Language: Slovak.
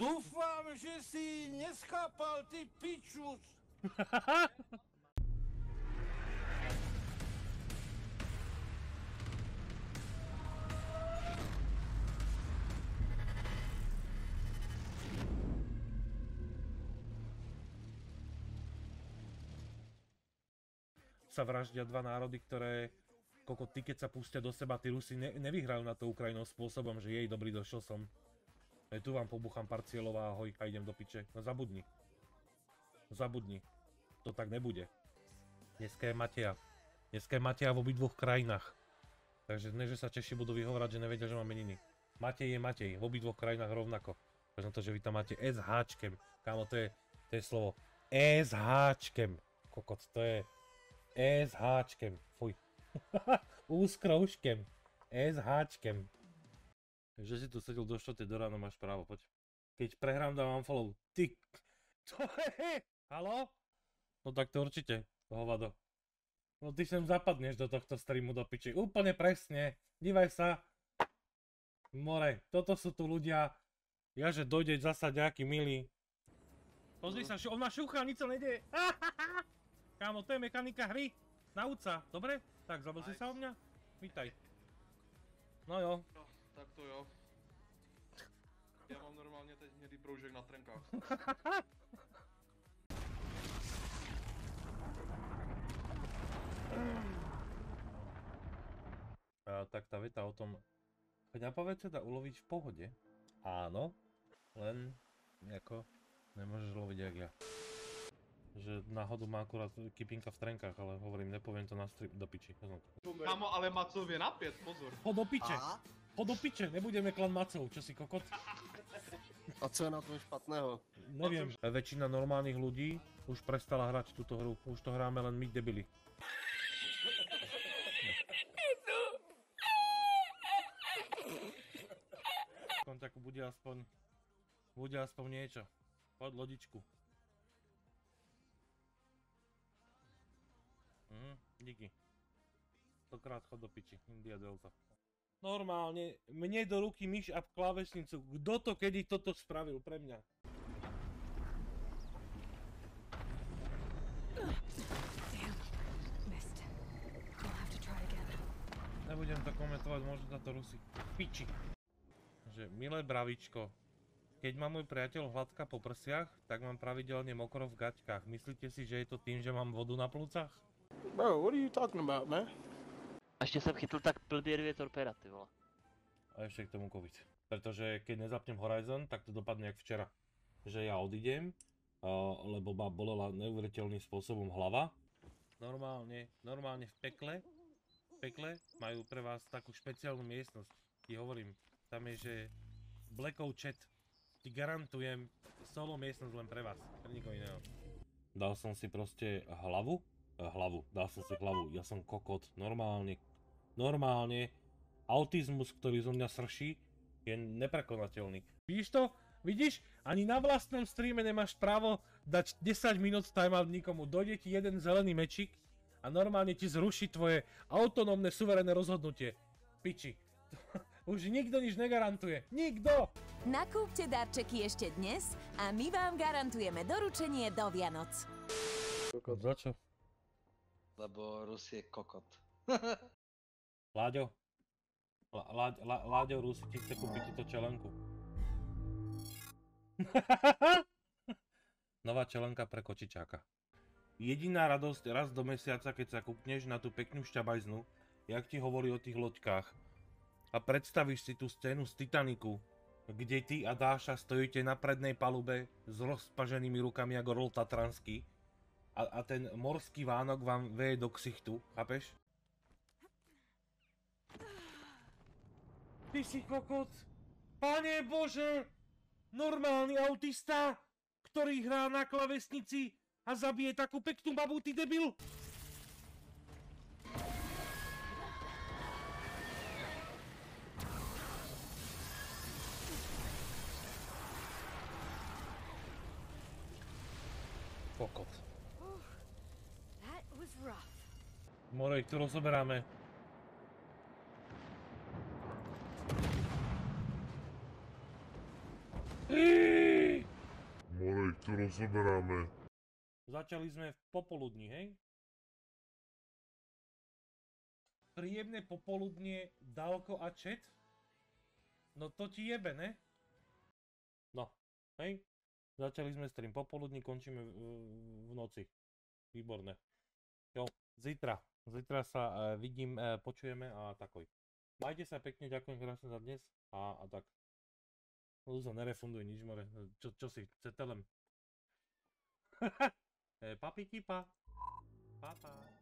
Dúfam, že si neschápal, ty pičus. sa vraždia dva národy, ktoré koko, ty keď sa pustia do seba, tí Rusi ne, nevyhrajú na to Ukrajinou spôsobom, že jej dobrý došiel som. Aj tu vám pobuchám a ahoj a idem do piče. No zabudni. Zabudni. To tak nebude. Dneska je Mateja. Dneska je Mateja v obidvoch krajinách. Takže ne, že sa Češi budú vyhovárať, že nevedia, že mám meniny. Matej je Matej, v obidvoch krajinách rovnako. Na to, že vy tam máte S háčkem. Kámo, to je, to je slovo. S háčkem. Kokot, to je... E s háčkem. Fuj. E s háčkem. Že si tu sedel do 4 do rána, máš právo, poď. Keď prehrám, dávam follow. Ty... To je... Halo? No tak to určite, hovado. No ty sem zapadneš do tohto streamu do piči. Úplne presne. Dívaj sa. More, toto sú tu ľudia. Ja, že dojde zasa nejaký milý. Pozri sa, on má šucha, nič sa nedeje. Kámo, to je mechanika hry. Nauč sa, dobre? Tak, zabil si sa o mňa? Vítaj. No jo. Tak to jo. Ja mám normálne teď hnedý proužek na trenkách. A, tak tá veta o tom, chňapavec sa dá uloviť v pohode. Áno, len ako nemôžeš loviť jak ja. Že náhodu má akurát kypinka v trenkách, ale hovorím, nepoviem to na stream do piči. Kámo, ale Macov je na 5, pozor. Ho do piče! Ho do piče, nebudeme klan macov, čo si kokot? A co je na tom špatného? Neviem. Väčšina normálnych ľudí už prestala hrať túto hru. Už to hráme len my debili. Kontaku bude aspoň... Bude aspoň niečo. Poď lodičku. Mhm, díky. Stokrát chod do piči, India Delta. Normálne, mne do ruky myš a klávesnicu. Kto to kedy toto spravil pre mňa? Nebudem to komentovať, možno na to Rusi. Piči. Že, milé bravičko, keď má môj priateľ hladka po prsiach, tak mám pravidelne mokro v gaťkách. Myslíte si, že je to tým, že mám vodu na plúcach? Bro, what are you talking about, man? A ještě jsem chytl tak blbě dvě torpéda, ty vole. A ešte k tomu COVID. Pretože keď nezapnem Horizon, tak to dopadne jak včera. Že ja odídem, lebo ma bolela neuveriteľným spôsobom hlava. Normálne, normálne v pekle, v pekle majú pre vás takú špeciálnu miestnosť. Ti hovorím, tam je, že Blackov chat. Ti garantujem solo miestnosť len pre vás, pre nikoho iného. Dal som si proste hlavu, hlavu, dal som si hlavu, ja som kokot, normálne, normálne, autizmus, ktorý zo mňa srší, je neprekonateľný. Vidíš to? Vidíš? Ani na vlastnom streame nemáš právo dať 10 minút timeout nikomu. Dojde ti jeden zelený mečik a normálne ti zruší tvoje autonómne suverénne rozhodnutie. Piči. Už nikto nič negarantuje. Nikto! Nakúpte darčeky ešte dnes a my vám garantujeme doručenie do Vianoc. Za čo? Lebo Rus je kokot. Láďo? Lá, Lá, Lá, Láďo Rus ti chce kúpiť túto čelenku. Nová čelenka pre kočičáka. Jediná radosť raz do mesiaca, keď sa kúkneš na tú peknú šťabajznu, jak ti hovorí o tých loďkách a predstavíš si tú scénu z Titaniku, kde ty a Dáša stojíte na prednej palube s rozpaženými rukami ako rol Tatranský a, a ten morský vánok vám veje do ksichtu, chápeš? Ty si kokot! Pane Bože! Normálny autista, ktorý hrá na klavesnici a zabije takú peknú babu, ty debil! Kokot. Rough. Morej, tu rozoberáme. Iiii! to rozoberáme. Začali sme v popoludní, hej? Príjemné popoludnie, Dalko a Chat? No to ti jebe, ne? No, hej? Začali sme stream popoludní, končíme v, v noci. Výborné. Jo, zítra. Zítra sa e, vidím, e, počujeme a takoj. Majte sa pekne, ďakujem krásne za dnes a, a tak. Luzo, nerefunduj nič, more. Čo, čo si, cetelem. e, papi kipa. Pa, pa.